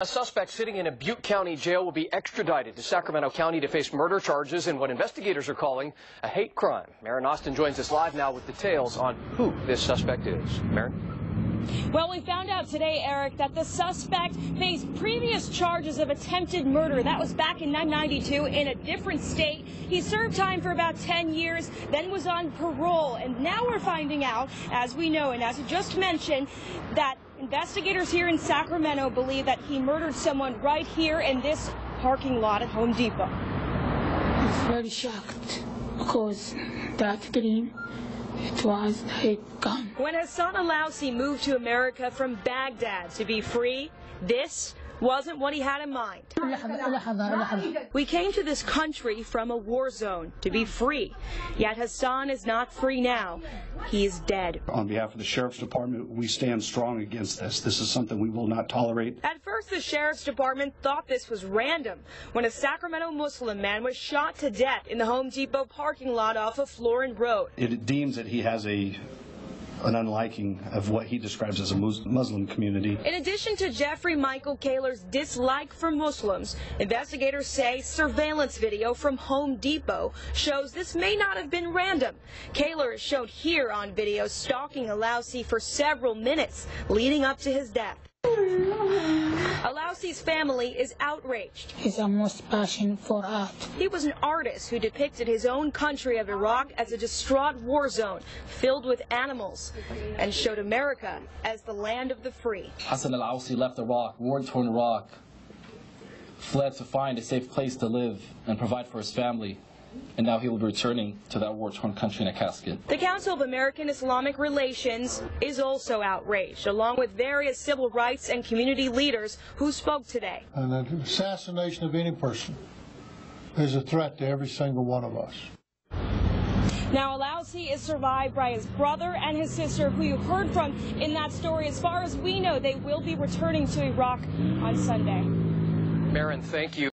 A suspect sitting in a Butte County jail will be extradited to Sacramento County to face murder charges in what investigators are calling a hate crime. Marin Austin joins us live now with details on who this suspect is. Marin? Well, we found out today, Eric, that the suspect faced previous charges of attempted murder. That was back in 1992 in a different state. He served time for about 10 years, then was on parole. And now we're finding out, as we know, and as I just mentioned, that investigators here in Sacramento believe that he murdered someone right here in this parking lot at Home Depot. I'm very shocked because that dream it was like gone. When Hassan Alawsi moved to America from Baghdad to be free, this wasn't what he had in mind. We came to this country from a war zone to be free. Yet Hassan is not free now. He is dead. On behalf of the Sheriff's Department, we stand strong against this. This is something we will not tolerate. At first, the Sheriff's Department thought this was random when a Sacramento Muslim man was shot to death in the Home Depot parking lot off of Florin Road. It deems that he has a an unliking of what he describes as a Muslim community. In addition to Jeffrey Michael Caylor's dislike for Muslims, investigators say surveillance video from Home Depot shows this may not have been random. Caylor is shown here on video stalking Alawsi for several minutes leading up to his death. Alawsi's family is outraged. He's a most passion for art. He was an artist who depicted his own country of Iraq as a distraught war zone filled with animals and showed America as the land of the free. Hassan Alawsi left Iraq, war-torn Iraq, fled to find a safe place to live and provide for his family and now he will be returning to that war-torn country in a casket. The Council of American Islamic Relations is also outraged, along with various civil rights and community leaders who spoke today. An assassination of any person is a threat to every single one of us. Now, Alawsi is survived by his brother and his sister, who you heard from in that story. As far as we know, they will be returning to Iraq on Sunday. Marin, thank you.